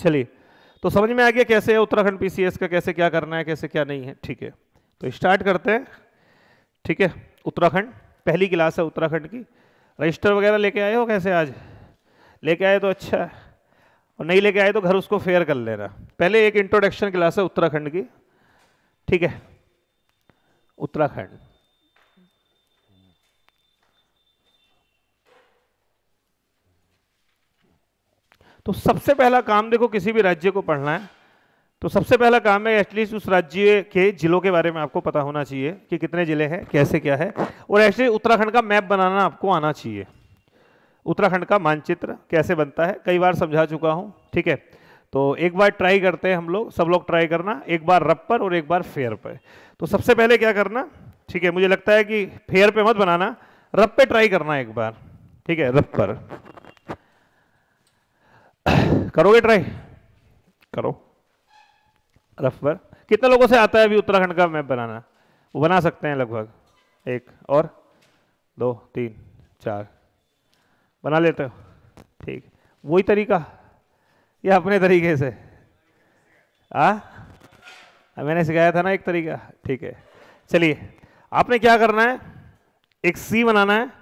चलिए तो समझ में आ गया कैसे है उत्तराखंड पीसीएस का, कैसे क्या करना है, कैसे क्या नहीं है, ठीक है। तो स्टार्ट करते हैं, ठीक है, उत्तराखंड, पहली क्लास है उत्तराखंड की। रजिस्टर वगैरह लेके आए हो कैसे आज? लेके आए तो अच्छा है, और नहीं लेके आए तो घर उसको फेयर कर लेना। पहले एक इंट्रोडक्शन क्लास है उत्तराखंड की, ठीक है, उत्तराखंड। तो सबसे पहला काम देखो किसी भी राज्य को पढ़ना है। तो सबसे पहला काम है एटलीस्ट उस राज्य के जिलों के बारे में आपको पता होना चाहिए कि कितने ज़िले हैं, कैसे क्या है। और एक्चुअली उत्तराखंड का मैप बनाना आपको आना चाहिए। उत्तराखंड का मानचित्र कैसे बनता है, कई बार समझा चुका हूँ, ठीक है। तो एक बार ट्राई करते हैं हम लोग, सब लोग ट्राई करना, एक बार रब पर और एक बार फेयर पर तो सबसे पहले क्या करना, ठीक है, मुझे लगता है कि फेयर पे मत बनाना रब पे ट्राई करना एक बार, ठीक है रब पर। करोगे ट्राई करो। रफ पर कितने लोगों से आता है अभी उत्तराखंड का मैप बनाना? वो बना सकते हैं लगभग। एक और, दो, तीन, चार। बना लेते हो। ठीक। वही तरीका। या अपने तरीके से। आ? मैंने सिखाया था ना एक तरीका। ठीक है। चलिए। आपने क्या करना है? एक सी बनाना है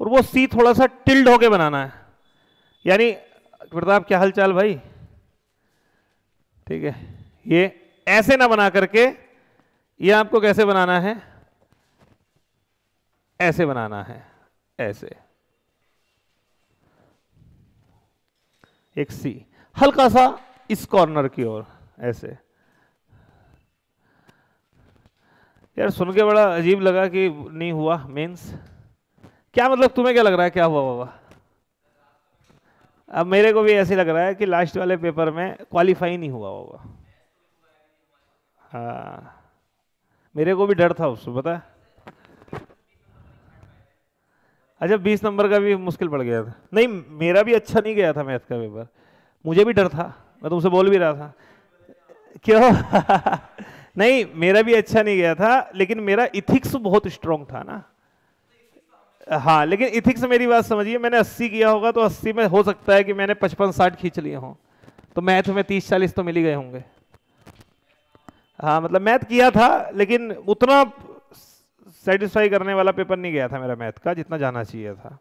और वो सी थोड़ा सा टिल्ड होके बनाना है। यानी प्रताप क्या हालचाल भाई? ठीक है। ये ऐसे ना बना करके, ये आपको कैसे बनाना है? ऐसे बनाना है, ऐसे। एक सी। हल्का सा इस कॉर्नर की ओर, ऐसे। यार, सुन के बड़ा अजीब लगा कि नहीं हुआ मीन्स क्या मतलब तुम्हें क्या लग रहा है? क्या हुआ, बाबा? अब मेरे को भी ऐसे लग रहा है कि लास्ट वाले पेपर में क्वालिफाई नहीं हुआ होगा। हाँ। मेरे को भी डर था उससे पता है? अच्छा बीस नंबर का भी मुश्किल पड़ गया था। नहीं, मेरा भी अच्छा नहीं गया था मैथ का पेपर मुझे भी डर था। मैं तुमसे बोल भी रहा था। क्यों? नहीं, मेरा भी अच्छा नहीं गया था, लेकिन मेरा इथिक्स बहुत स्ट्रांग था ना। हाँ लेकिन इथिक्स मेरी बात समझिए, मैंने 80 किया होगा तो 80 में हो सकता है कि मैंने 55 60 खींच लिए हों। तो मैथ में 30 40 तो मिल ही गए होंगे। हाँ मतलब मैथ किया था, लेकिन उतना सेटिस्फाई करने वाला पेपर नहीं गया था मेरा मैथ का, जितना जाना चाहिए था।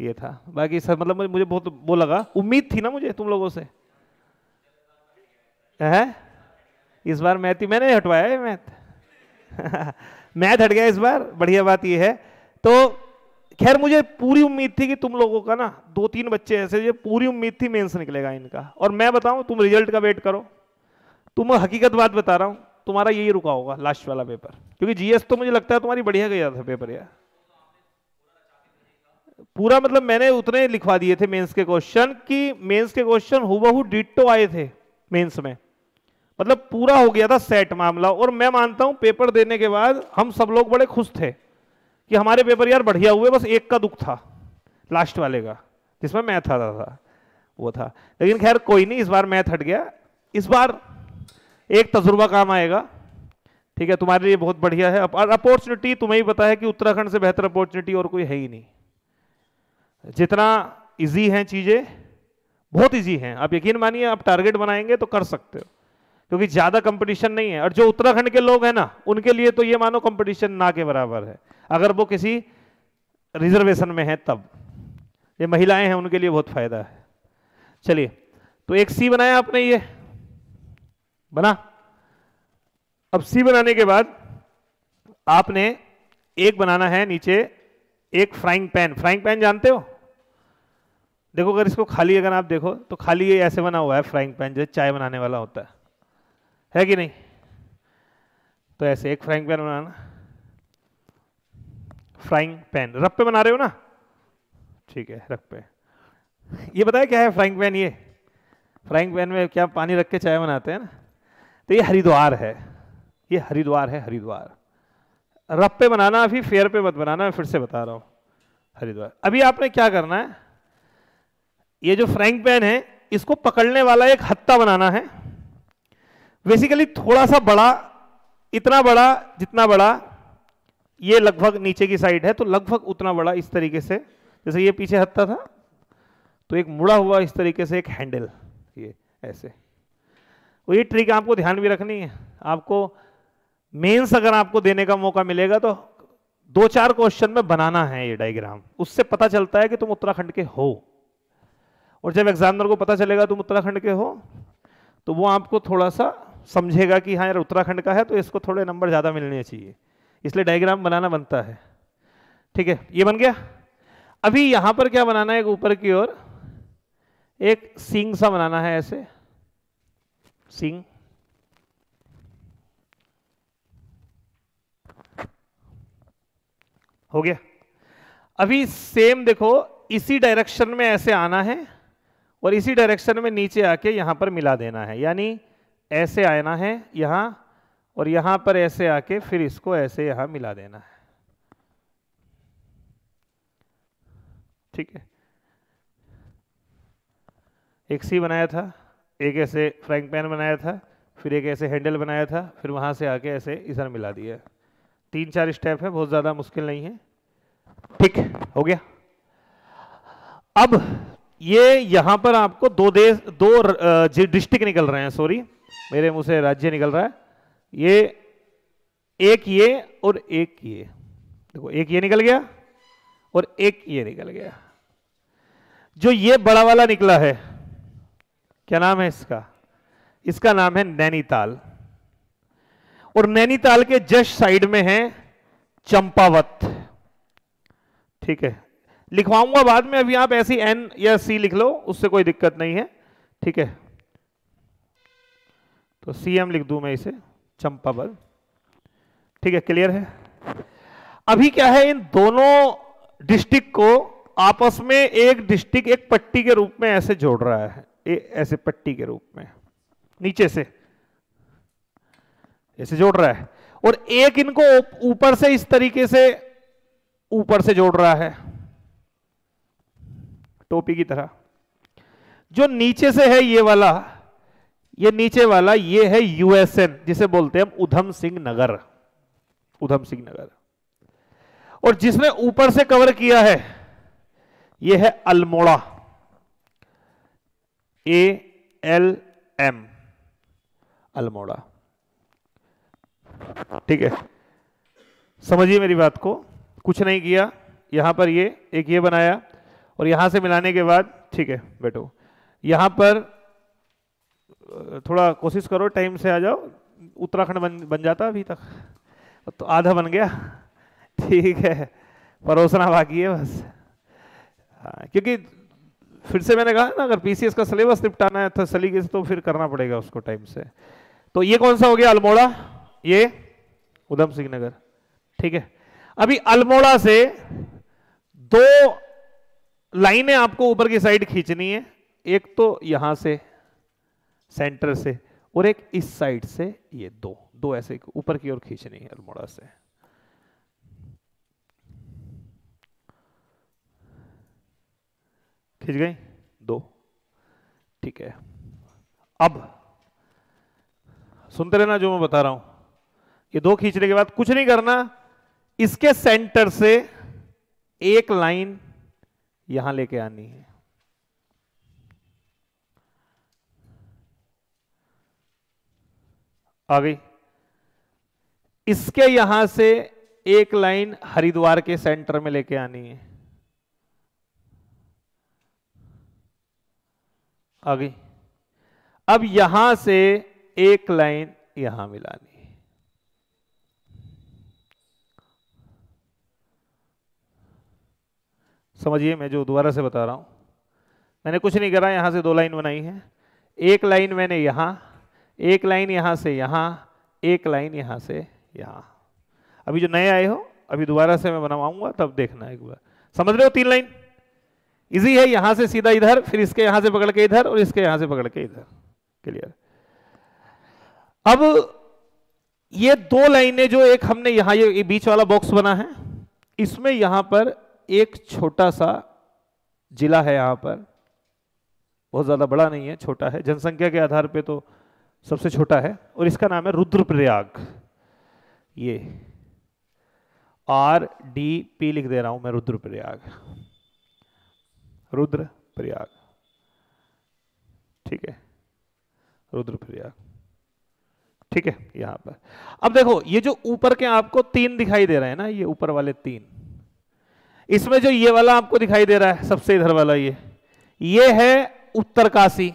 ये था। बाकी सब मतलब मुझे बहुत वो लगा। उम्मीद थी ना मुझे तुम लोगों से? है? इस बार मैथ ही मैंने हटवाया है मैथ। मैथ हट गया इस बार, बढ़िया बात ये है। तो खैर, मुझे पूरी उम्मीद थी कि तुम लोगों का ना दो तीन बच्चे ऐसे ये पूरी उम्मीद थी मेंस निकलेगा इनका। और मैं बताऊँ, तुम रिज़ल्ट का वेट करो। तुम हकीकत बात बता रहा हूँ, तुम्हारा यही रुका होगा, लास्ट वाला पेपर। क्योंकि जीएस तो मुझे लगता है तुम्हारी बढ़िया गया था पेपर, यार। पूरा मतलब मैंने उतने लिखवा दिए थे मेंस के क्वेश्चन कि मेंस के क्वेश्चन हुबहू डिट्टो आए थे मेंस में। मतलब पूरा हो गया था सेट मामला। और मैं मानता हूँ, पेपर देने के बाद हम सब लोग बड़े खुश थे। कि हमारे पेपर यार बढ़िया हुए, बस एक का दुख था लास्ट वाले का, जिसमें मैथ आता था वो था। लेकिन खैर कोई नहीं, इस बार मैथ हट गया। इस बार एक तजुर्बा काम आएगा, ठीक है, तुम्हारे लिए बहुत बढ़िया है। और अपॉर्चुनिटी तुम्हें ही पता है कि उत्तराखंड से बेहतर अपॉर्चुनिटी और कोई है ही नहीं। जितना इजी हैं चीज़ें, बहुत इजी हैं। आप यकीन मानिए, आप टारगेट बनाएँगे तो कर सकते हो। क्योंकि ज़्यादा कंपटीशन नहीं है। और जो उत्तराखंड के लोग हैं ना, उनके लिए तो ये मानो कंपटीशन ना के बराबर है। अगर वो किसी रिजर्वेशन में है तब। ये महिलाएँ हैं, उनके लिए बहुत फ़ायदा है। चलिए तो एक सी बनाया आपने ये। बना? अब सी बनाने के बाद आपने एक बनाना है नीचे एक फ्राइंग पैन फ्राइंग पैन जानते हो? देखो, अगर इसको खाली अगर आप देखो तो खाली ये ऐसे बना हुआ है फ्राइंग पैन जैसे चाय बनाने वाला होता है। है कि नहीं? तो ऐसे एक फ्राइंग पैन बनाना। फ्राइंग पैन रफ पे बना रहे हो ना? ठीक है रफ पे। ये बताया क्या है फ्राइंग पैन ये? फ्राइंग पैन में क्या पानी रख के चाय बनाते हैं ना? तो ये हरिद्वार है। ये हरिद्वार है, हरिद्वार। रब पे बनाना अभी फेयर पे मत बनाना, मैं फिर से बता रहा हूँ। हरिद्वार। अभी आपने क्या करना है? ये जो फ्राइंग पैन है, इसको पकड़ने वाला एक हत्ता बनाना है। बेसिकली थोड़ा सा बड़ा, इतना बड़ा, जितना बड़ा, ये लगभग नीचे की साइड है तो लगभग उतना बड़ा इस तरीके से, जैसे ये पीछे हत्ता था तो एक मुड़ा हुआ इस तरीके से एक हैंडल ये ऐसे। वो ये ट्रिक आपको ध्यान भी रखनी है। आपको मेंस अगर आपको देने का मौका मिलेगा तो दो चार क्वेश्चन में बनाना है ये डायग्राम उससे पता चलता है कि तुम उत्तराखंड के हो। और जब एग्जामिनर को पता चलेगा तुम उत्तराखंड के हो तो वो आपको थोड़ा सा समझेगा कि हाँ यार उत्तराखंड का है तो इसको थोड़े नंबर ज़्यादा मिलने चाहिए। इसलिए डायग्राम बनाना बनता है। ठीक है, ये बन गया? अभी यहाँ पर क्या बनाना है? ऊपर की ओर एक सिंग सा बनाना है ऐसे। सिंग। हो गया। अभी सेम देखो, इसी डायरेक्शन में ऐसे आना है और इसी डायरेक्शन में नीचे आके यहाँ पर मिला देना है। यानी ऐसे आना है यहाँ और यहाँ पर ऐसे आके फिर इसको ऐसे यहाँ मिला देना है। ठीक है। एक सी बनाया था, एक ऐसे फ्रैंक पैन बनाया था, फिर एक ऐसे हैंडल बनाया था, फिर वहाँ से आके ऐसे इधर मिला दिया। तीन चार स्टेप है, बहुत ज़्यादा मुश्किल नहीं है। ठीक, हो गया। अब ये यहाँ पर आपको दो देश, दो डिस्ट्रिक्ट निकल रहे हैं, सॉरी। मेरे मुँह से राज्य निकल रहा है। ये एक ये और एक ये। देखो, एक ये निकल गया और एक ये निकल गया। जो ये बड़ा वाला निकला है, क्या नाम है इसका? इसका नाम है नैनीताल। और नैनीताल के जस्ट साइड में है चंपावत। ठीक है। लिखवाऊँगा बाद में अभी आप ऐसी एन या सी लिख लो उससे कोई दिक्कत नहीं है। ठीक है? तो सी एम लिख दू मैं इसे चंपावत ठीक है क्लियर है? अभी क्या है इन दोनों डिस्ट्रिक्ट को आपस में एक डिस्ट्रिक्ट एक पट्टी के रूप में ऐसे जोड़ रहा है। ए, ऐसे पट्टी के रूप में। नीचे से। ऐसे जोड़ रहा है। और एक इनको ऊपर से इस तरीके से ऊपर से जोड़ रहा है। टोपी की तरह। जो नीचे से है ये वाला, ये नीचे वाला, ये है यूएसएन जिसे बोलते हैं उधम सिंह नगर। उधम सिंह नगर। और जिसने ऊपर से कवर किया है, ये है Almora. A L M Almora. ठीक है। समझिए मेरी बात को। कुछ नहीं किया। यहाँ पर ये, एक ये बनाया। और यहाँ से मिलाने के बाद, ठीक है, बैठो। यहाँ पर थोड़ा कोशिश करो, टाइम से आ जाओ। उत्तराखंड बन बन जाता अभी तक। तो आधा बन गया। ठीक है, परोसना बाकी है बस। हाँ क्योंकि फिर से मैंने कहा ना, अगर पीसीएस का सिलेबस निपटाना है तो सलीके से तो फिर करना पड़ेगा उसको टाइम से। तो ये कौन सा हो गया? अल्मोड़ा। ये उधम सिंह नगर। ठीक है। अभी अल्मोड़ा से दो लाइनें आपको ऊपर की साइड खींचनी है। एक तो यहाँ से, सेंटर से, और एक इस साइड से ये दो। दो ऐसे ऊपर की ओर खींचनी है अल्मोड़ा से। खींच गई? दो। ठीक है। अब सुनते रहना जो मैं बता रहा हूँ। ये दो खींचने के बाद कुछ नहीं करना। इसके सेंटर से एक लाइन यहाँ लेके आनी है। गई इसके यहाँ से एक लाइन हरिद्वार के सेंटर में लेके आनी है। गई अब यहाँ से एक लाइन यहाँ मिलानी समझिए, मैं जो दोबारा से बता रहा हूँ। मैंने कुछ नहीं करा, यहाँ से दो लाइन बनाई है। एक लाइन मैंने यहाँ, एक लाइन यहाँ से यहाँ, एक लाइन यहाँ से यहाँ। अभी जो नए आए हो, अभी दोबारा से मैं बनवाऊँगा, तब देखना एक बार। समझ रहे हो तीन लाइन? इजी है, यहाँ से सीधा इधर, फिर इसके यहाँ से पकड़ के इधर और इसके यहाँ से पकड़ के इधर। क्लियर अब ये दो लाइनें जो एक हमने यहाँ, ये बीच वाला बॉक्स बना है, इसमें यहाँ पर एक छोटा सा जिला है यहाँ पर। बहुत ज़्यादा बड़ा नहीं है, छोटा है। जनसंख्या के आधार पे तो सबसे छोटा है और इसका नाम है रुद्रप्रयाग। ये आर डी पी लिख दे रहा हूँ मैं, रुद्रप्रयाग। रुद्रप्रयाग। ठीक है, रुद्रप्रयाग। ठीक है, यहाँ पर। अब देखो, ये जो ऊपर के आपको तीन दिखाई दे रहे हैं ना, ये ऊपर वाले तीन। इसमें जो ये वाला आपको दिखाई दे रहा है, सबसे इधर वाला ये ये है उत्तरकाशी।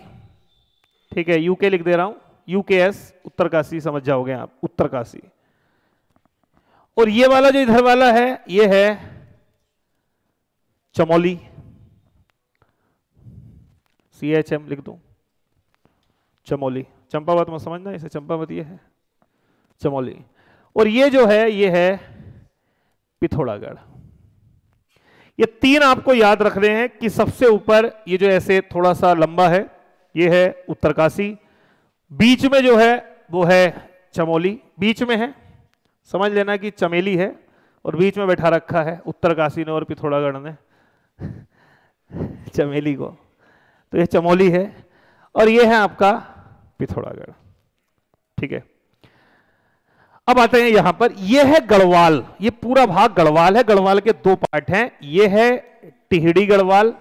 ठीक है यूके लिख दे रहा हूँ। यूकेएस उत्तरकाशी, समझ जाओगे आप, उत्तरकाशी। और ये वाला जो इधर वाला है, ये है चमोली। सी एच एम लिख दू। चमोली। चंपावत में समझना, इसे चंपावत ये है। चमोली। और ये जो है, ये है पिथौरागढ़। ये तीन आपको याद रख रहे हैं कि सबसे ऊपर ये जो ऐसे थोड़ा सा लंबा है, ये है उत्तरकाशी। बीच में जो है, वो है चमोली। बीच में है, समझ लेना कि चमेली है और बीच में बैठा रखा है उत्तरकाशी ने और पिथौरागढ़ ने। चमेली को। तो ये चमोली है और ये है आपका पिथौरागढ़। ठीक है। अब आते हैं यहाँ पर। ये है गढ़वाल। ये पूरा भाग गढ़वाल है। गढ़वाल के दो पार्ट हैं। ये है टिहड़ी गढ़वाल।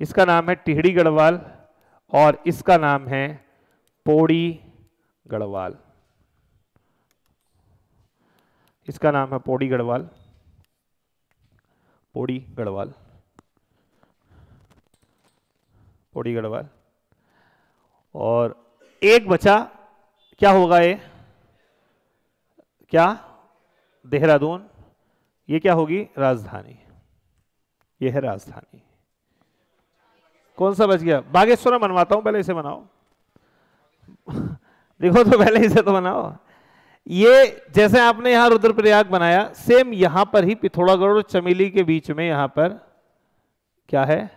इसका नाम है टिहड़ी गढ़वाल और इसका नाम है पौड़ी गढ़वाल। इसका नाम है पौड़ी गढ़वाल। पौड़ी गढ़वाल। पौड़ी गढ़वाल। और एक बचा। क्या होगा ये? क्या? देहरादून। ये क्या होगी? राजधानी। ये है राजधानी। कौन सा बच गया? बागेश्वर मनवाता हूँ, पहले इसे बनाओ। देखो तो पहले इसे तो बनाओ। ये जैसे आपने यहाँ रुद्रप्रयाग बनाया सेम यहाँ पर ही पिथौरागढ़ और चमेली के बीच में यहाँ पर क्या है?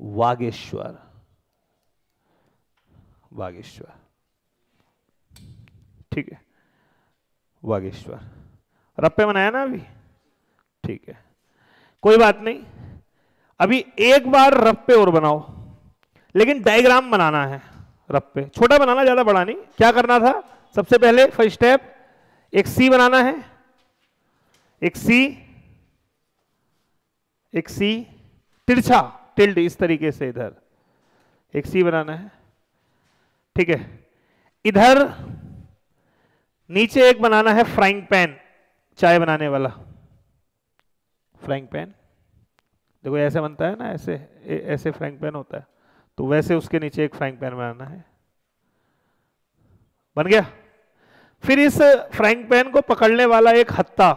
वागेश्वर। वागेश्वर। ठीक है। वागेश्वर। रप्पे बनाया ना अभी? ठीक है। कोई बात नहीं। अभी एक बार रप्पे और बनाओ। लेकिन डायग्राम बनाना है रप्पे छोटा बनाना, ज़्यादा बड़ा नहीं। क्या करना था? सबसे पहले फ़र्स्ट स्टेप एक सी बनाना है। एक सी एक सी तिरछा टिल्ड इस तरीके से इधर। एक सी बनाना है। ठीक है। इधर नीचे एक बनाना है फ्राइंग पैन चाय बनाने वाला। Frying pan? देखो ऐसे बनता है ना ऐसे ए, ऐसे फ्राइंग पैन होता है। तो वैसे उसके नीचे एक फ्राइंग पैन बनाना है। बन गया? फिर इस फ्राइंग पैन को पकड़ने वाला एक हत्ता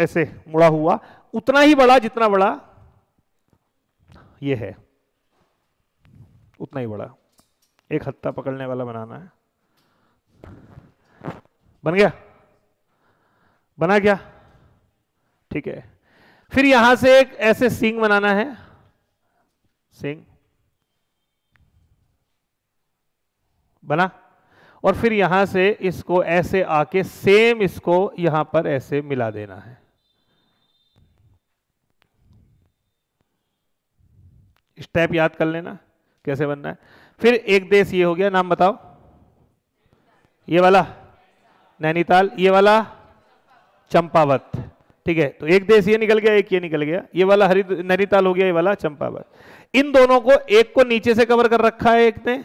ऐसे मुड़ा हुआ। उतना ही बड़ा जितना बड़ा ये है। उतना ही बड़ा। एक हत्ता पकड़ने वाला बनाना है। बन गया? बना गया ठीक है। फिर यहाँ से एक ऐसे सिंग बनाना है। सिंग। बना। और फिर यहाँ से इसको ऐसे आके सेम इसको यहाँ पर ऐसे मिला देना है। स्टेप याद कर लेना, कैसे बनना है। फिर एक देश ये हो गया, नाम बताओ। ये वाला। नैनीताल, ये वाला चंपावत, ठीक है? तो एक देश ये निकल गया, एक ये निकल गया। ये वाला हरि नैनीताल हो गया, ये वाला चंपावत। इन दोनों को एक को नीचे से कवर कर रखा है एक ने,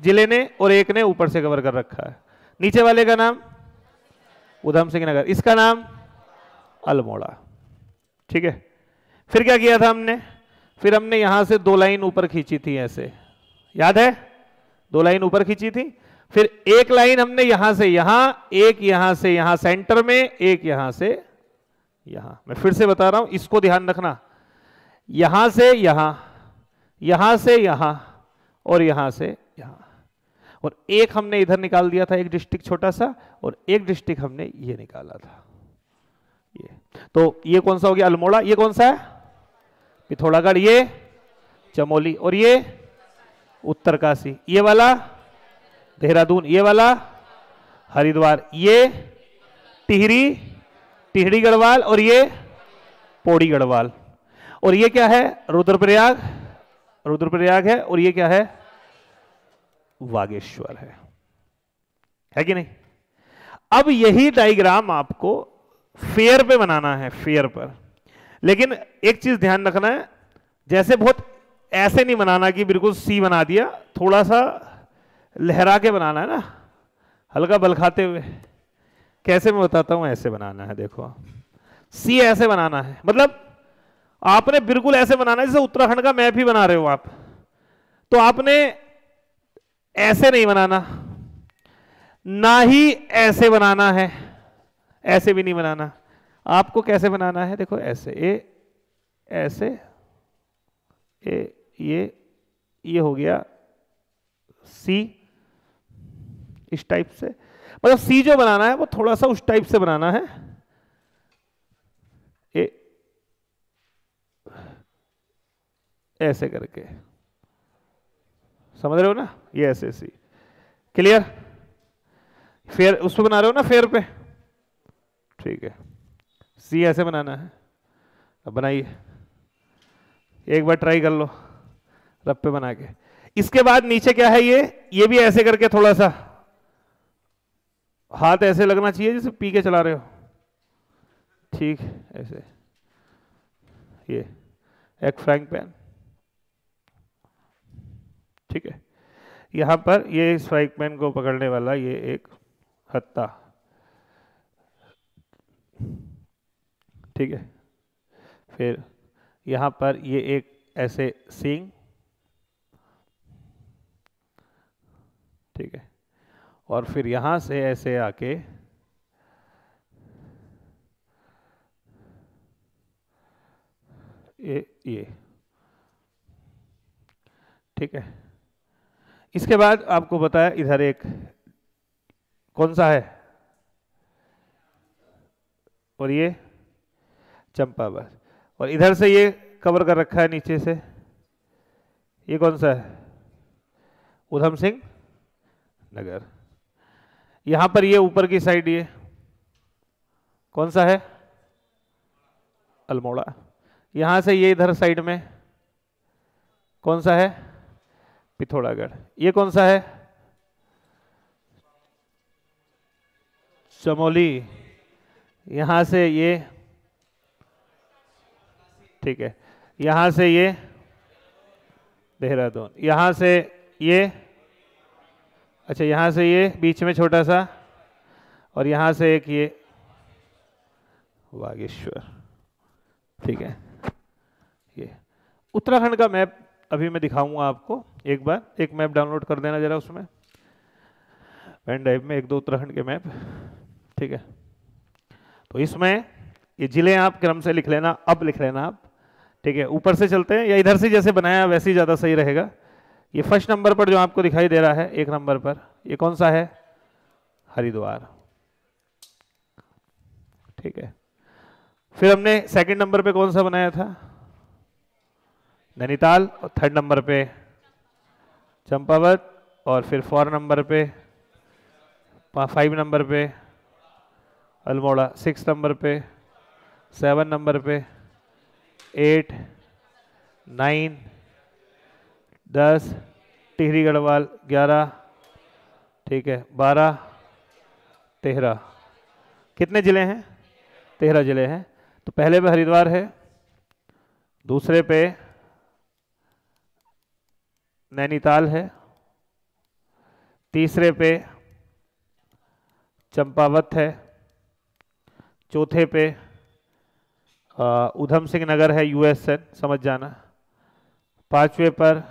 ज़िले ने, और एक ने ऊपर से कवर कर रखा है। नीचे वाले का नाम उधम सिंह नगर, इसका नाम अल्मोड़ा, ठीक है? फिर क्या किया था हमने? फिर हमने यहाँ से दो लाइन ऊपर खींची थी ऐसे। याद है? दो लाइन ऊपर खींची थी? फिर एक लाइन हमने यहाँ से यहाँ, एक यहाँ से यहाँ, सेंटर में, एक यहाँ से यहाँ। मैं फिर से बता रहा हूँ, इसको ध्यान रखना। यहाँ से यहाँ यहाँ से यहाँ और यहाँ से यहाँ। और एक हमने इधर निकाल दिया था, एक डिस्ट्रिक्ट छोटा सा, और एक डिस्ट्रिक्ट हमने ये निकाला था। ये। तो ये कौन सा हो गया? अल्मोड़ा। ये कौन सा है? पिथौरागढ़। ये चमोली। और ये उत्तरकाशी। ये वाला? देहरादून, ये वाला, हरिद्वार, ये टिहरी टिहरी गढ़वाल और ये पौड़ी गढ़वाल। और ये क्या है? रुद्रप्रयाग रुद्रप्रयाग है और ये क्या है? वागेश्वर है। है कि नहीं? अब यही डायग्राम आपको फेयर पे बनाना है, फेयर पर। लेकिन एक चीज़ ध्यान रखना है, जैसे बहुत ऐसे नहीं बनाना कि बिल्कुल सी बना दिया, थोड़ा सा लहरा के बनाना है ना? हल्का बल खाते हुए। कैसे मैं बताता हूँ, ऐसे बनाना है, देखो। सी ऐसे बनाना है। मतलब आपने बिल्कुल ऐसे बनाना है, जैसे उत्तराखंड का मैप ही बना रहे हो आप। तो आपने ऐसे नहीं बनाना। ना ही ऐसे बनाना है। ऐसे भी नहीं बनाना। आपको कैसे बनाना है, देखो, ऐसे। ए ऐसे। ए, ये ये हो गया सी। इस टाइप से। मतलब सी जो बनाना है, वो थोड़ा सा उस टाइप से बनाना है। ए, ऐसे करके। समझ रहे हो ना? ये ऐसे सी क्लियर फेयर उस पर बना रहे हो ना फेयर पे? ठीक है। सी ऐसे बनाना है। अब बनाइए। एक बार ट्राई कर लो। रब पे बना के। इसके बाद नीचे क्या है ये? ये भी ऐसे करके थोड़ा सा। हाथ ऐसे लगना चाहिए जैसे पी के चला रहे हो। ठीक, ऐसे। ये, एक फ्रैंक पैन। ठीक है। यहाँ पर ये इस फ्राइंग पैन को पकड़ने वाला ये एक हत्ता। ठीक है। फिर यहाँ पर ये एक ऐसे सींग। ठीक है। और फिर यहाँ से ऐसे आके ये ये। ठीक है। इसके बाद आपको बताया इधर एक कौन सा है? और ये चंपा बस। और इधर से ये कवर कर रखा है नीचे से। ये कौन सा है? उधम सिंह नगर। यहाँ पर ये ऊपर की साइड ये। कौन सा है? अल्मोड़ा। यहाँ से ये इधर साइड में। कौन सा है? पिथौरागढ़। ये कौन सा है? चमोली। यहाँ से ये। ठीक है। यहाँ से ये। देहरादून। यहाँ से ये। अच्छा यहाँ से ये बीच में छोटा सा और यहाँ से एक ये बागेश्वर ठीक है। ये उत्तराखंड का मैप अभी मैं दिखाऊँगा आपको एक बार। एक मैप डाउनलोड कर देना जरा उसमें। पेन ड्राइव में एक दो उत्तराखंड के मैप। ठीक है। तो इसमें ये ज़िले आप क्रम से लिख लेना, अब लिख लेना आप। ठीक है। ऊपर से चलते हैं या इधर से जैसे बनाया, वैसे ही ज़्यादा सही रहेगा। ये फ़र्स्ट नंबर पर जो आपको दिखाई दे रहा है, एक नंबर पर, ये कौन सा है? हरिद्वार। ठीक है। फिर हमने सेकंड नंबर पे कौन सा बनाया था? नैनीताल, और थर्ड नंबर पे चंपावत, और फिर फोर नंबर पे फाइव नंबर पे अल्मोड़ा सिक्स नंबर पे सेवन नंबर पे एट नाइन दस, टिहरी गढ़वाल ग्यारह, ठीक है, बारह, तेरह। कितने ज़िले हैं? तेरह ज़िले हैं। तो पहले पे हरिद्वार है, दूसरे पे नैनीताल है, तीसरे पे चंपावत है, चौथे पे उधम सिंह नगर है यूएसएन समझ जाना। पांचवे पर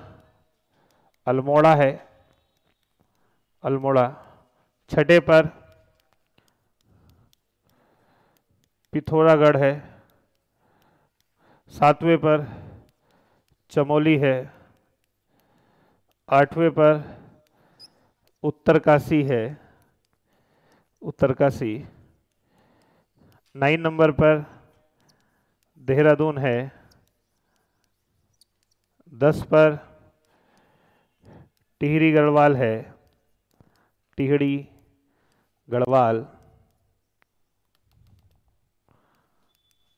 अल्मोड़ा है। अल्मोड़ा, छठे पर पिथौरागढ़ है। सातवें पर चमोली है। आठवें पर उत्तरकाशी है। उत्तरकाशी। नाइन नंबर पर देहरादून है। दस पर टिहरी गढ़वाल है। टिहरी गढ़वाल।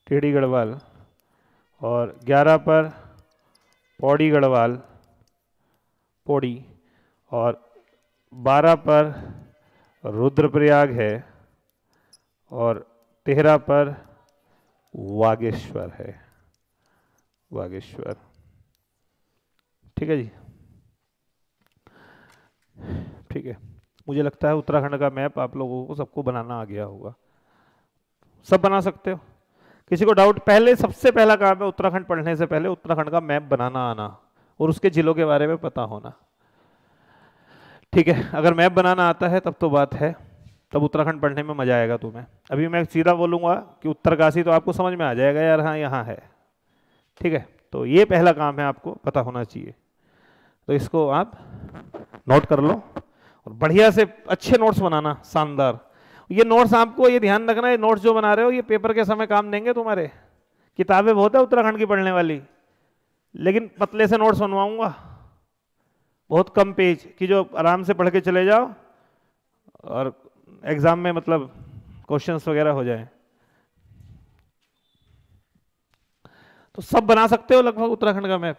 टिहड़ी गढ़वाल। और ग्यारह पर पौड़ी गढ़वाल। पौड़ी। और बारह पर रुद्रप्रयाग है। और तेरह पर वागेश्वर है। वागेश्वर। ठीक है जी? ठीक है। मुझे लगता है उत्तराखंड का मैप आप लोगों को सबको बनाना आ गया होगा। सब बना सकते हो। किसी को डाउट पहले सबसे पहला काम है उत्तराखंड पढ़ने से पहले उत्तराखंड का मैप बनाना आना और उसके जिलों के बारे में पता होना। ठीक है, अगर मैप बनाना आता है तब तो बात है, तब उत्तराखंड पढ़ने में मज़ा आएगा तुम्हें। अभी मैं सीधा बोलूँगा कि उत्तरकाशी तो आपको समझ में आ जाएगा यार हाँ यहाँ है। ठीक है तो ये पहला काम है आपको पता होना चाहिए। तो इसको आप नोट कर लो। और बढ़िया से अच्छे नोट्स बनाना, शानदार। ये नोट्स आपको ये ध्यान रखना, ये नोट्स जो बना रहे हो, ये पेपर के समय काम देंगे तुम्हारे। किताबें बहुत है उत्तराखंड की पढ़ने वाली। लेकिन पतले से नोट्स बनवाऊँगा। बहुत कम पेज कि जो आराम से पढ़ के चले जाओ और एग्ज़ाम में मतलब क्वेश्चंस वगैरह हो जाए। तो सब बना सकते हो लगभग उत्तराखंड का मैप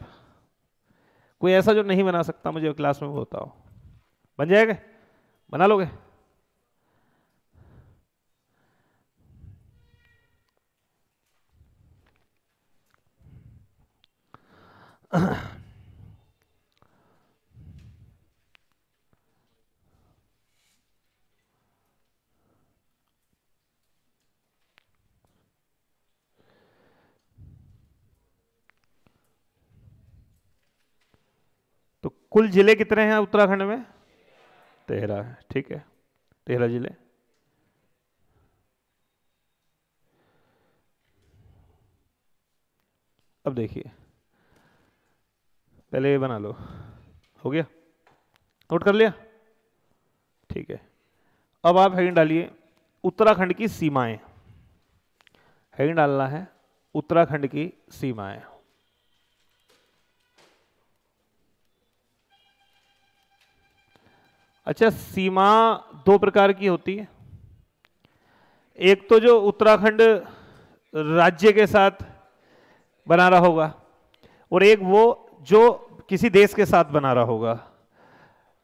कोई ऐसा जो नहीं बना सकता मुझे क्लास में बताओ। बन जाएगा? बना लोगे तो कुल ज़िले कितने हैं उत्तराखंड में? तेरह, ठीक है। तेरह ज़िले। अब देखिए। पहले ये बना लो। हो गया? नोट कर लिया? ठीक है। अब आप हेडिंग डालिए उत्तराखंड की सीमाएँ। हेडिंग डालना है उत्तराखंड की सीमाएँ। अच्छा सीमा दो प्रकार की होती है। एक तो जो उत्तराखंड राज्य के साथ बना रहा होगा और एक वो जो किसी देश के साथ बना रहा होगा।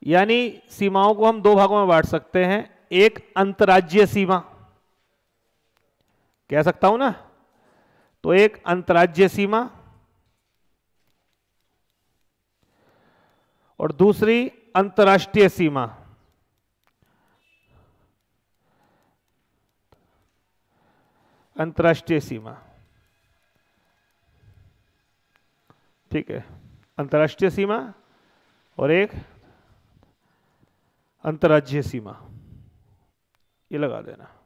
यानी सीमाओं को हम दो भागों में बांट सकते हैं, एक अंतर्राज्य सीमा, कह सकता हूँ ना? तो एक अंतर्राज्य सीमा और दूसरी अंतर्राष्ट्रीय सीमा। अंतर्राष्ट्रीय सीमा। ठीक है। अंतर्राष्ट्रीय सीमा और एक अंतर्राज्यीय सीमा। ये लगा देना।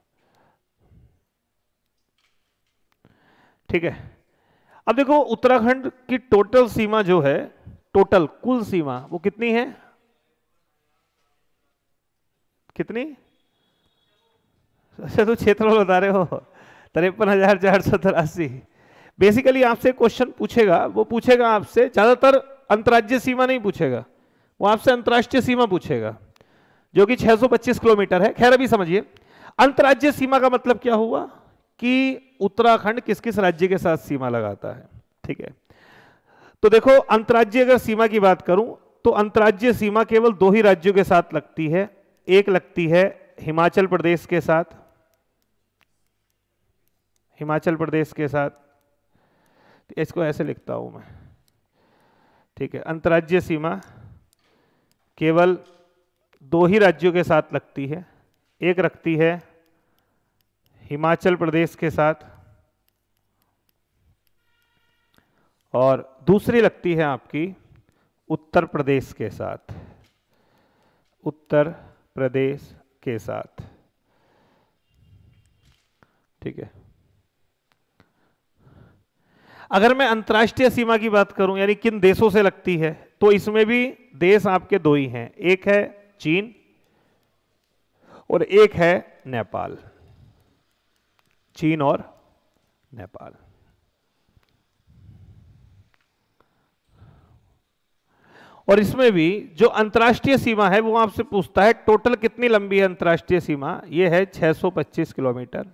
ठीक है। अब देखो, उत्तराखंड की टोटल सीमा जो है टोटल कुल सीमा, वो कितनी है? कितनी? अच्छा तो क्षेत्र बता रहे हो। तिरपन हज़ार चार सौ तिरासी। बेसिकली आपसे क्वेश्चन पूछेगा। वो पूछेगा आपसे, ज़्यादातर अंतर्राज्य सीमा नहीं पूछेगा। वो आपसे अंतर्राष्ट्रीय सीमा पूछेगा, जो कि 625 किलोमीटर है। खैर, अभी समझिए। अंतर्राज्य सीमा का मतलब क्या हुआ? कि उत्तराखंड किस किस राज्य के साथ सीमा लगाता है। ठीक है? तो देखो, अंतर्राज्य अगर सीमा की बात करूँ तो अंतर्राज्य सीमा केवल दो ही राज्यों के साथ लगती है। एक लगती है हिमाचल प्रदेश के साथ। हिमाचल प्रदेश के साथ। इसको ऐसे लिखता हूँ मैं। ठीक है अंतर्राज्यीय सीमा केवल दो ही राज्यों के साथ लगती है। एक रखती है हिमाचल प्रदेश के साथ और दूसरी लगती है आपकी उत्तर प्रदेश के साथ। उत्तर प्रदेश के साथ। ठीक है। अगर मैं अंतर्राष्ट्रीय सीमा की बात करूँ, यानी किन देशों से लगती है तो इसमें भी देश आपके दो ही हैं। एक है चीन और एक है नेपाल। चीन और नेपाल। और इसमें भी जो अंतर्राष्ट्रीय सीमा है, वो आपसे पूछता है, टोटल कितनी लंबी है अंतर्राष्ट्रीय सीमा? ये है 625 किलोमीटर।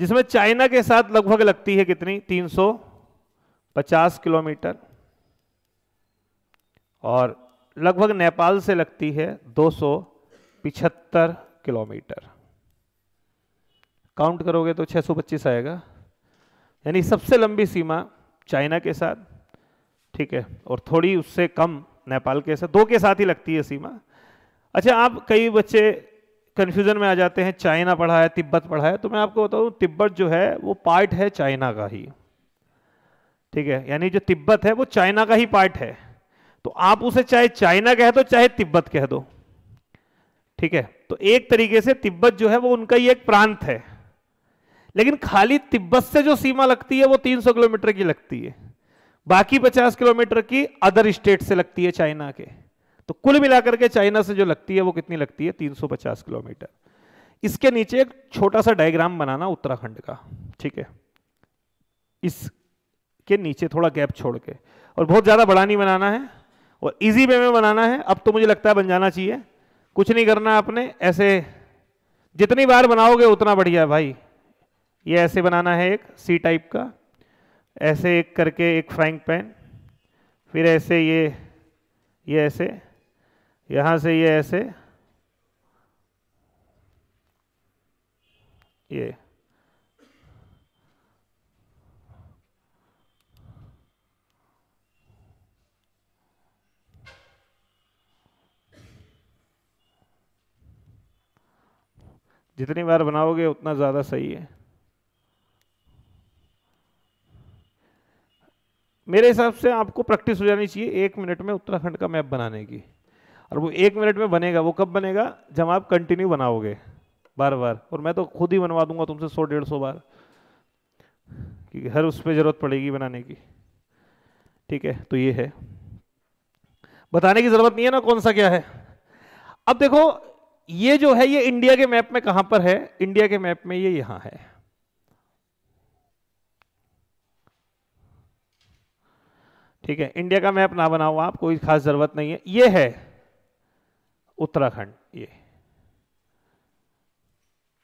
जिसमें चाइना के साथ लगभग लगती है कितनी? 350 किलोमीटर। और लगभग नेपाल से लगती है दो किलोमीटर। काउंट करोगे तो 625 आएगा। यानी सबसे लंबी सीमा चाइना के साथ। ठीक है, और थोड़ी उससे कम नेपाल के साथ, दो के साथ ही लगती है सीमा। अच्छा आप कई बच्चे कन्फ्यूज़न में आ जाते हैं, चाइना पढ़ा है, तिब्बत पढ़ा है तो मैं आपको बताऊँ, तिब्बत जो है, वो पार्ट है चाइना का ही। ठीक है, यानी जो तिब्बत है, वो चाइना का ही पार्ट है। तो आप उसे चाहे चाइना कह दो, चाहे तिब्बत कह दो। ठीक है तो एक तरीके से तिब्बत जो है, वो उनका ही एक प्रांत है। लेकिन खाली तिब्बत से जो सीमा लगती है, वो 300 किलोमीटर की लगती है। बाकी 50 किलोमीटर की अदर स्टेट से लगती है चाइना के। तो कुल मिलाकर के चाइना से जो लगती है वो कितनी लगती है? 350 किलोमीटर। इसके नीचे एक छोटा सा डायग्राम बनाना उत्तराखंड का, ठीक है? इसके नीचे थोड़ा गैप छोड़ के। और बहुत ज़्यादा बड़ा नहीं बनाना है, और इजी वे में बनाना है। अब तो मुझे लगता है बन जाना चाहिए। कुछ नहीं करना आपने, ऐसे जितनी बार बनाओगे उतना बढ़िया भाई। ये ऐसे बनाना है एक सी टाइप का। ऐसे एक करके एक फ्राइंग पैन फिर ऐसे ये ये ऐसे, यहाँ से ये ऐसे, ये। जितनी बार बनाओगे, उतना ज़्यादा सही है। मेरे हिसाब से आपको प्रैक्टिस हो जानी चाहिए एक मिनट में उत्तराखंड का मैप बनाने की। और वो एक मिनट में बनेगा, वो कब बनेगा? जब आप कंटिन्यू बनाओगे, बार बार। और मैं तो खुद ही बनवा दूँगा तुमसे सौ, डेढ़ सौ बार। क्योंकि हर उस पर ज़रूरत पड़ेगी बनाने की। ठीक है तो ये है। बताने की ज़रूरत नहीं है ना कौन सा क्या है। अब देखो, ये जो है, ये इंडिया के मैप में कहाँ पर है? इंडिया के मैप में ये यहाँ है। ठीक है? इंडिया का मैप ना बनाओ आप, कोई खास ज़रूरत नहीं है। ये है उत्तराखंड, ये।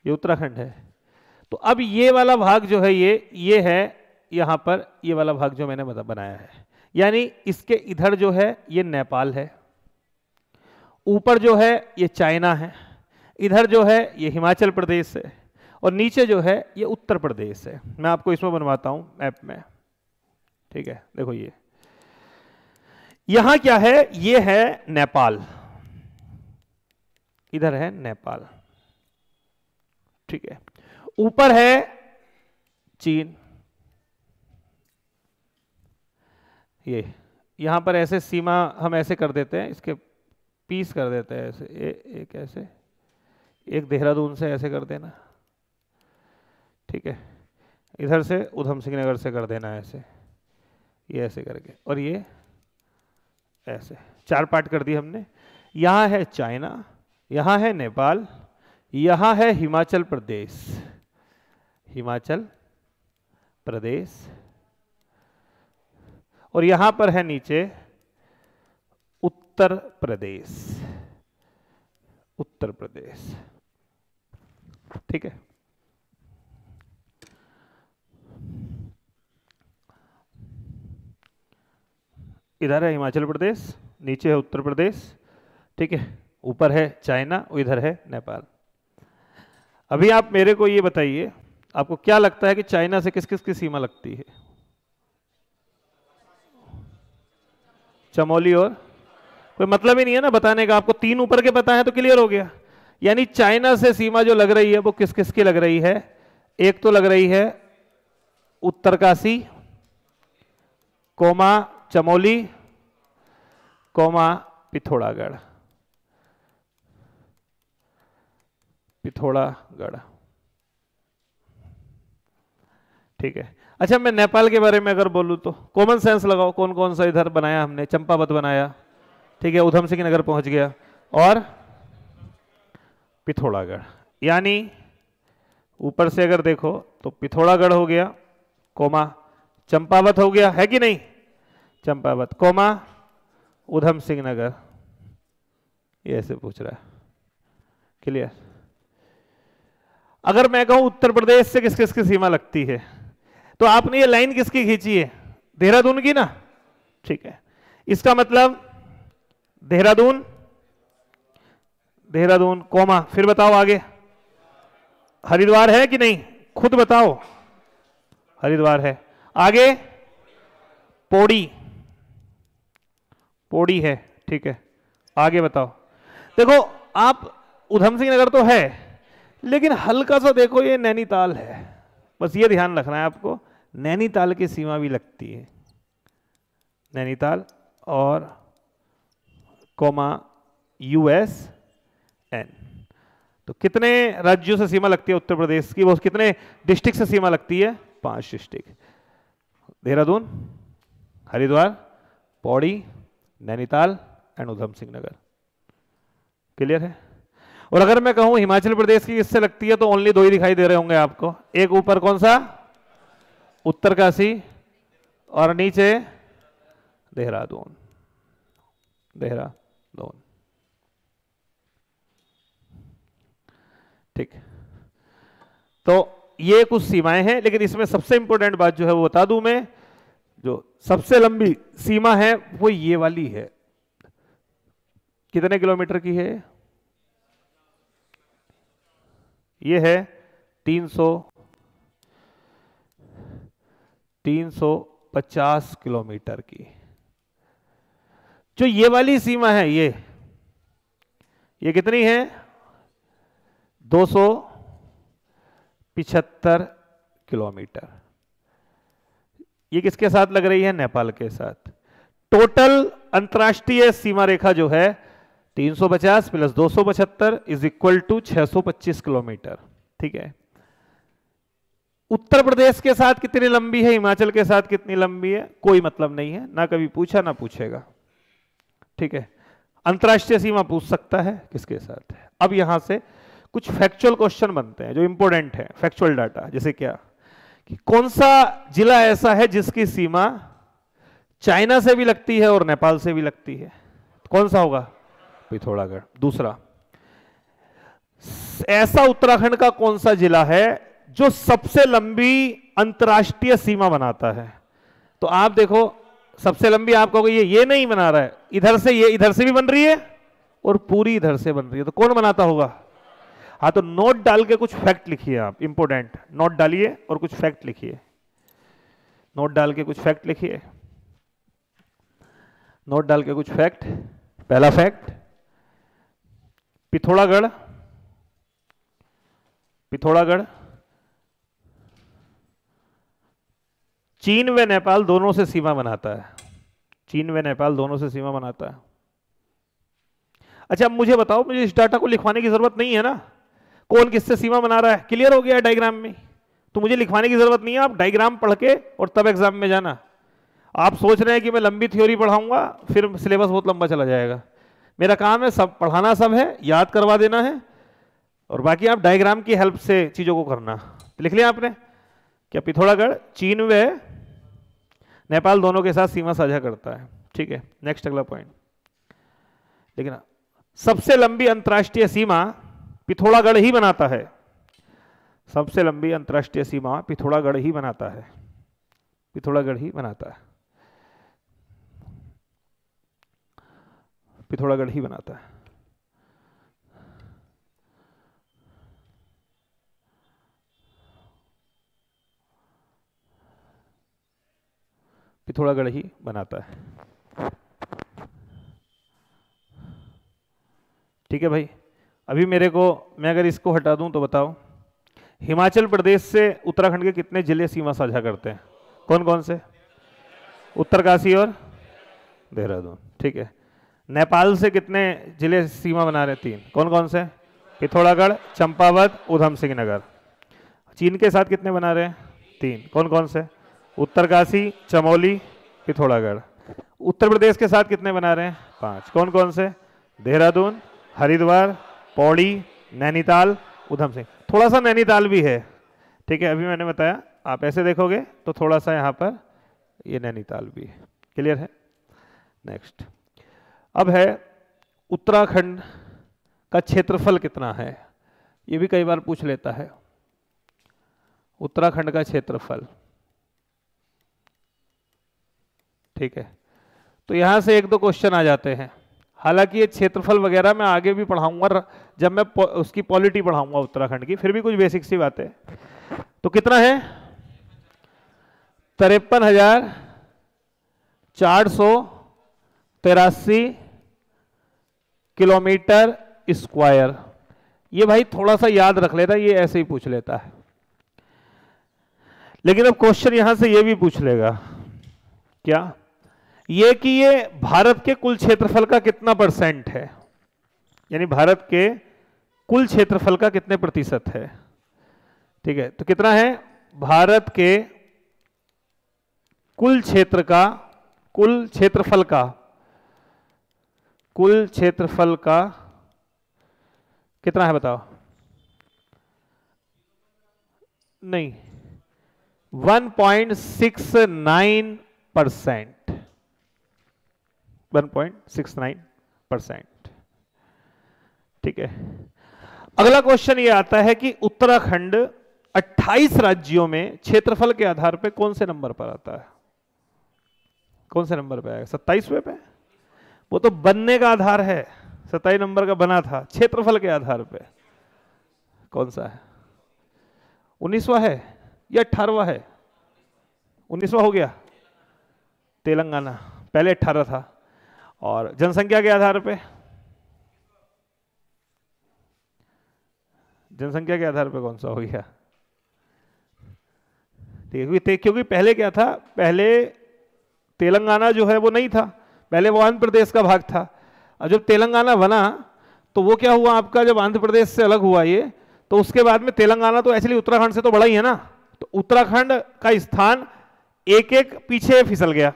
ये उत्तराखंड है। तो अब ये वाला भाग जो है, ये ये है यहाँ पर, ये वाला भाग जो मैंने बनाया है। यानी इसके इधर जो है, ये नेपाल है। ऊपर जो है, ये चाइना है। इधर जो है, ये हिमाचल प्रदेश है। और नीचे जो है, ये उत्तर प्रदेश है। मैं आपको इसमें बनवाता हूँ, मैप में। ठीक है? देखो ये। यहाँ क्या है? ये है नेपाल। इधर है नेपाल। ठीक है। ऊपर है चीन। ये यहाँ पर ऐसे सीमा हम ऐसे कर देते हैं इसके पीस कर देते हैं ऐसे। ए, एक ऐसे। एक देहरादून से ऐसे कर देना। ठीक है। इधर से उधम सिंह नगर से कर देना ऐसे। ये ऐसे करके। और ये? ऐसे। चार पार्ट कर दिए हमने। यहाँ है चाइना, यहाँ है नेपाल, यहाँ है हिमाचल प्रदेश। हिमाचल प्रदेश। और यहाँ पर है नीचे उत्तर प्रदेश। उत्तर प्रदेश। ठीक है? इधर है हिमाचल प्रदेश, नीचे है उत्तर प्रदेश, ठीक है? ऊपर है चाइना इधर है नेपाल। अभी आप मेरे को ये बताइए, आपको क्या लगता है कि चाइना से किस किस की सीमा लगती है? चमोली और? कोई मतलब ही नहीं है ना बताने का, आपको तीन ऊपर के पता है तो क्लियर हो गया। यानी चाइना से सीमा जो लग रही है, वो किस किस की लग रही है? एक तो लग रही है उत्तरकाशी, कोमा चमोली, कोमा, पिथौरागढ़। पिथौरागढ़। ठीक है। अच्छा मैं नेपाल के बारे में अगर बोलूँ तो कॉमन सेंस लगाओ कौन कौन सा इधर बनाया हमने? चंपावत बनाया। ठीक है उधम सिंह नगर पहुँच गया। और पिथौरागढ़। यानी ऊपर से अगर देखो तो पिथौरागढ़ हो गया, कोमा, चंपावत हो गया, है कि नहीं? चंपावत, कोमा, उधम सिंह नगर। ये ऐसे पूछ रहा है। क्लियर अगर मैं कहूँ उत्तर प्रदेश से किस किस की सीमा लगती है तो आपने ये लाइन किसकी खींची है? देहरादून की ना? ठीक है। इसका मतलब देहरादून देहरादून, कोमा। फिर बताओ आगे। हरिद्वार है कि नहीं? खुद बताओ। हरिद्वार है। आगे, पौड़ी। पौड़ी है, ठीक है। आगे बताओ। देखो, आप उधम सिंह नगर तो है, लेकिन हल्का सा देखो, ये नैनीताल है। बस ये ध्यान रखना है आपको, नैनीताल की सीमा भी लगती है। नैनीताल और कोमा यूएस एन। तो कितने राज्यों से सीमा लगती है उत्तर प्रदेश की? वो कितने डिस्ट्रिक्ट से सीमा लगती है? पाँच district. Dehradun, Haridwar, Pauri Nainital and Udham Singh Nagar. Clear है? और अगर मैं कहूँ हिमाचल प्रदेश की किससे लगती है तो ओनली दो ही दिखाई दे रहे होंगे आपको। एक ऊपर कौन सा? उत्तरकाशी और नीचे देहरादून। देहरादून। ठीक। तो ये कुछ सीमाएँ हैं, लेकिन इसमें सबसे इंपॉर्टेंट बात जो है वो बता दूँ मैं। जो सबसे लंबी सीमा है, वो ये वाली है। कितने किलोमीटर की है? ये है 300 350 किलोमीटर की। जो ये वाली सीमा है, ये ये कितनी है? दो सौ पिछहत्तर किलोमीटर। ये किसके साथ लग रही है? नेपाल के साथ। टोटल अंतर्राष्ट्रीय सीमा रेखा जो है 350 प्लस दो सौ पचहत्तर इज़ इक्वल टू 625 किलोमीटर। ठीक है? उत्तर प्रदेश के साथ कितनी लंबी है? हिमाचल के साथ कितनी लंबी है? कोई मतलब नहीं है। ना कभी पूछा, ना पूछेगा। ठीक है? अंतर्राष्ट्रीय सीमा पूछ सकता है किसके साथ है। अब यहाँ से कुछ फैक्चुअल क्वेश्चन बनते हैं, जो इंपोर्टेंट है फैक्चुअल डाटा जैसे क्या? कि कौन सा जिला ऐसा है जिसकी सीमा चाइना से भी लगती है और नेपाल से भी लगती है? कौन सा होगा? पिथौरागढ़। दूसरा ऐसा उत्तराखंड का कौन सा जिला है जो सबसे लंबी अंतर्राष्ट्रीय सीमा बनाता है? तो आप देखो सबसे लंबी आप कहोगे ये ये नहीं बना रहा है। इधर से ये इधर से भी बन रही है और पूरी इधर से बन रही है। तो कौन बनाता होगा? हाँ तो नोट डाल के कुछ फैक्ट लिखिए आप इंपोर्टेंट नोट डालिए और कुछ फैक्ट लिखिए। नोट डाल के कुछ फैक्ट लिखिए। नोट डाल के कुछ फैक्ट पहला फैक्ट पिथौरागढ़। पिथौरागढ़। चीन व नेपाल दोनों से सीमा बनाता है। चीन व नेपाल दोनों से सीमा बनाता है। अच्छा अब मुझे बताओ, मुझे इस डाटा को लिखवाने की ज़रूरत नहीं है ना? कौन किससे सीमा बना रहा है? क्लियर हो गया डायग्राम में। तो मुझे लिखवाने की ज़रूरत नहीं है, आप डायग्राम पढ़ के और तब एग्ज़ाम में जाना। आप सोच रहे हैं कि मैं लंबी थ्योरी पढ़ाऊँगा, फिर सिलेबस बहुत लंबा चला जाएगा। मेरा काम है सब, पढ़ाना सब है, याद करवा देना है, और बाकी आप डायग्राम की हेल्प से चीज़ों को करना। लिख लिया आपने? क्या पिथौरागढ़, चीन व नेपाल दोनों के साथ सीमा साझा करता है। ठीक है नेक्स्ट अगला पॉइंट लेकिन सबसे लंबी अंतर्राष्ट्रीय सीमा पिथौरागढ़ ही बनाता है। सबसे लंबी अंतर्राष्ट्रीय सीमा पिथौरागढ़ ही बनाता है। पिथौरागढ़ ही बनाता है। पिथौरागढ़ ही बनाता है। पिथौरागढ़ ही बनाता है। ठीक है भाई। अभी मेरे को, मैं अगर इसको हटा दूँ तो बताओ। हिमाचल प्रदेश से उत्तराखंड के कितने ज़िले सीमा साझा करते हैं? कौन कौन से? उत्तरकाशी और देहरादून। ठीक है। नेपाल से कितने ज़िले सीमा बना रहे तीन। कौन कौन से? पिथौरागढ़, चंपावत, उधम सिंह नगर चीन के साथ कितने बना रहे हैं? तीन। कौन कौन से? उत्तरकाशी, चमोली, पिथौरागढ़। उत्तर प्रदेश के साथ कितने बना रहे हैं? पाँच। कौन कौन से? देहरादून, हरिद्वार पौड़ी, नैनीताल, उधम सिंह। थोड़ा सा नैनीताल भी है, ठीक है, अभी मैंने बताया, आप ऐसे देखोगे तो थोड़ा सा यहाँ पर ये नैनीताल भी है। क्लियर है? नेक्स्ट अब है, उत्तराखंड का क्षेत्रफल कितना है? ये भी कई बार पूछ लेता है। उत्तराखंड का क्षेत्रफल। ठीक है? तो यहाँ से एक दो क्वेश्चन आ जाते हैं। हालाँकि ये क्षेत्रफल वगैरह मैं आगे भी पढ़ाऊँगा जब मैं उसकी पॉलिटी पढ़ाऊँगा उत्तराखंड की, फिर भी कुछ बेसिक सी बातें। तो कितना है? तिरपन हज़ार चार सौ तिरासी किलोमीटर स्क्वायर। ये भाई थोड़ा सा याद रख लेता, ये ऐसे ही पूछ लेता है। लेकिन अब क्वेश्चन यहाँ से ये भी पूछ लेगा, क्या? ये कि ये भारत के कुल क्षेत्रफल का कितना परसेंट है? यानी भारत के कुल क्षेत्रफल का कितने प्रतिशत है? ठीक है तो कितना है? भारत के कुल क्षेत्र का, कुल क्षेत्रफल का, कुल क्षेत्रफल का कितना है बताओ? नहीं 1.69 परसेंट 1.69 परसेंट ठीक है? अगला क्वेश्चन ये आता है कि उत्तराखंड 28 राज्यों में क्षेत्रफल के आधार पर कौन से नंबर पर आता है? कौन से नंबर पे आएगा सत्ताईसवें पे वो तो बनने का आधार है। सत्ताईस नंबर का बना था। क्षेत्रफल के आधार पे। कौन सा है? उन्नीसवा है या अठारवा है? उन्नीसवा हो गया। तेलंगाना। पहले अठारह था। और जनसंख्या के आधार पे? जनसंख्या के आधार पे कौन सा हो गया? ठीक है, क्योंकि पहले क्या था? पहले तेलंगाना जो है वो नहीं था। पहले वो आंध्र प्रदेश का भाग था। और जब तेलंगाना बना तो वो क्या हुआ आपका? जब आंध्र प्रदेश से अलग हुआ ये तो उसके बाद में तेलंगाना तो एक्चुअली उत्तराखंड से तो बड़ा ही है ना? तो उत्तराखंड का स्थान एक एक पीछे फिसल गया।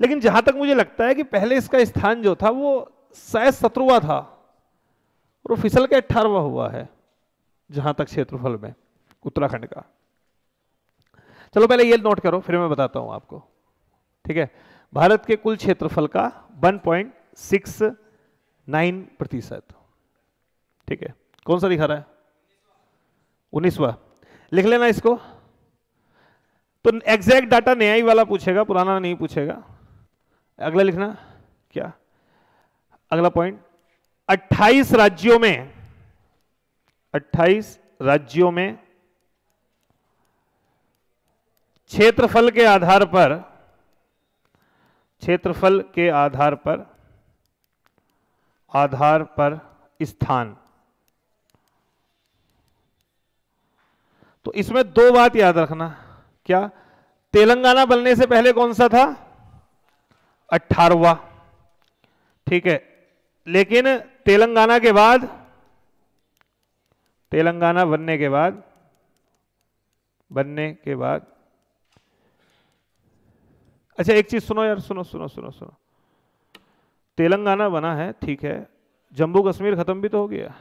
लेकिन जहाँ तक मुझे लगता है कि पहले इसका स्थान जो था, वो शायद सत्रवा था और वो फिसल के अठारवा हुआ है, जहाँ तक क्षेत्रफल में, उत्तराखंड का। चलो पहले ये नोट करो, फिर मैं बताता हूँ आपको। ठीक है? भारत के कुल क्षेत्रफल का 1.69 प्रतिशत। ठीक है? कौन सा दिखा रहा है? उन्नीसवा। लिख लेना इसको। तो एग्जैक्ट डाटा नया ही वाला पूछेगा, पुराना नहीं पूछेगा। अगला लिखना, क्या? अगला पॉइंट 28 राज्यों में 28 राज्यों में क्षेत्रफल के आधार पर, क्षेत्रफल के आधार पर आधार पर स्थान। तो इसमें दो बात याद रखना, क्या? तेलंगाना बनने से पहले कौन सा था? अठारवा ठीक है। लेकिन तेलंगाना के बाद, तेलंगाना बनने के बाद, बनने के बाद। अच्छा एक चीज़ सुनो यार, सुनो सुनो सुनो सुनो। तेलंगाना बना है, ठीक है। जम्मू कश्मीर खत्म भी तो हो गया।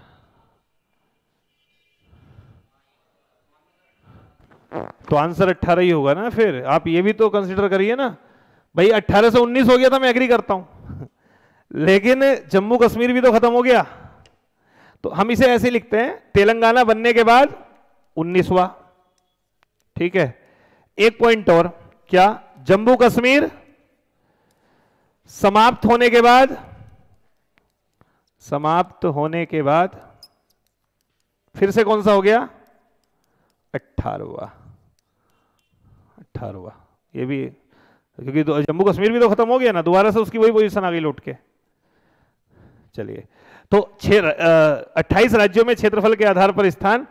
तो आंसर 18 ही होगा ना फिर? आप ये भी तो कंसिडर करिए ना। भाई 18 से 19 हो गया था, मैं एग्री करता हूँ। लेकिन जम्मू कश्मीर भी तो खत्म हो गया। तो हम इसे ऐसे लिखते हैं, तेलंगाना बनने के बाद उन्नीसवा। ठीक है? एक पॉइंट और, क्या जम्मू कश्मीर समाप्त होने के बाद, समाप्त होने के बाद फिर से कौन सा हो गया? अट्ठारहवा अट्ठारहवा ये भी क्योंकि जम्मू कश्मीर भी तो खत्म हो गया ना, दोबारा से उसकी वही पोजिशन आ गई लौट के। चलिए। तो छह अट्ठाईस राज्यों में क्षेत्रफल के आधार पर स्थान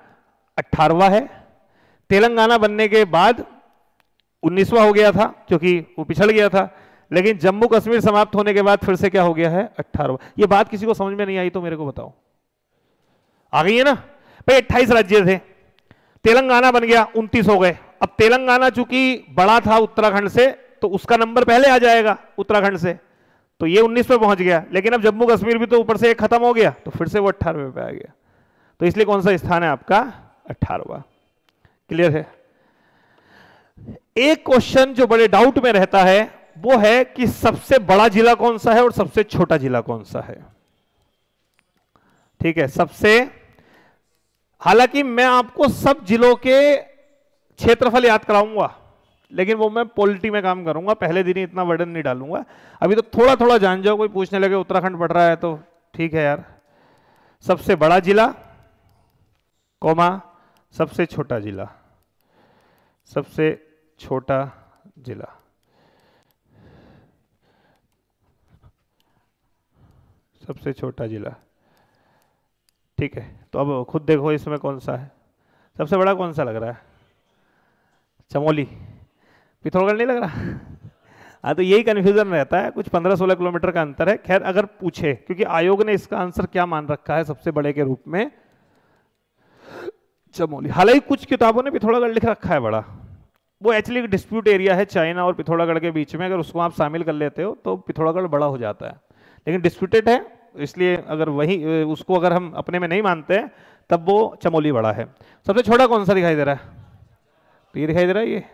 अट्ठारहवा है। तेलंगाना बनने के बाद उन्नीसवा हो गया था, क्योंकि वो पिछड़ गया था। लेकिन जम्मू कश्मीर समाप्त होने के बाद फिर से क्या हो गया है? अट्ठारहवा। ये बात किसी को समझ में नहीं आई तो मेरे को बताओ। आ गई है ना? भाई, अट्ठाईस राज्य थे। तेलंगाना बन गया, उनतीस हो गए। अब तेलंगाना चूँकि बड़ा था उत्तराखंड से तो उसका नंबर पहले आ जाएगा उत्तराखंड से। तो ये उन्नीस पे पहुँच गया। लेकिन अब जम्मू कश्मीर भी तो ऊपर से एक खत्म हो गया तो फिर से वो अट्ठारहवें पे आ गया। तो इसलिए कौन सा स्थान है आपका? अट्ठारहवा। क्लियर है? एक क्वेश्चन जो बड़े डाउट में रहता है, वो है कि सबसे बड़ा जिला कौन सा है और सबसे छोटा जिला कौन सा है? ठीक है, सबसे, हालाँकि मैं आपको सब जिलों के क्षेत्रफल याद कराऊँगा। लेकिन वो मैं पॉलिटी में काम करूँगा, पहले दिन ही इतना वर्डन नहीं डालूँगा। अभी तो थोड़ा थोड़ा जान जाओ, कोई पूछने लगे, उत्तराखंड पढ़ रहा है तो ठीक है यार। सबसे बड़ा जिला, कोमा, सबसे छोटा जिला, सबसे छोटा जिला। सबसे छोटा जिला। ठीक है तो अब खुद देखो इसमें कौन सा है। सबसे बड़ा कौन सा लग रहा है? चमोली। पिथौरागढ़ नहीं लग रहा? हाँ तो यही कन्फ्यूज़न रहता है। कुछ 15-16 किलोमीटर का अंतर है। खैर, अगर पूछे, क्योंकि आयोग ने इसका आंसर क्या मान रखा है सबसे बड़े के रूप में? चमोली। हालाँकि कुछ किताबों ने पिथौरागढ़ लिख रखा है बड़ा। वो एक्चुअली एक डिस्प्यूट एरिया है चाइना और पिथौरागढ़ के बीच में। अगर उसको आप शामिल कर लेते हो तो पिथौरागढ़ बड़ा हो जाता है। लेकिन डिस्प्यूटेड है, इसलिए अगर वही उसको अगर हम अपने में नहीं मानते, तब वो चमोली बड़ा है। सबसे छोटा कौन सा दिखाई दे रहा है? तो ये दिखाई दे रहा है ये।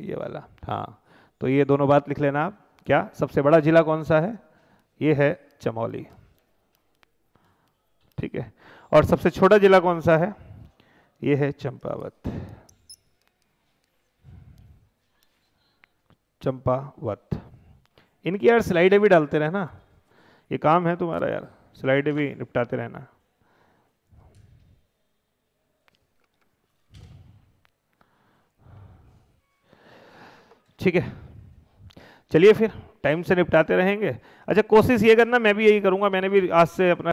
ये वाला। हाँ तो ये दोनों बात लिख लेना आप। क्या? सबसे बड़ा जिला कौन सा है? ये है चमोली। ठीक है। और सबसे छोटा जिला कौन सा है? ये है चंपावत। चंपावत। इनकी यार स्लाइडें भी डालते रहना। ये काम है तुम्हारा यार। स्लाइडें भी निपटाते रहना। ठीक है। चलिए फिर टाइम से निपटाते रहेंगे। अच्छा कोशिश ये करना, मैं भी यही करूँगा, मैंने भी आज से अपना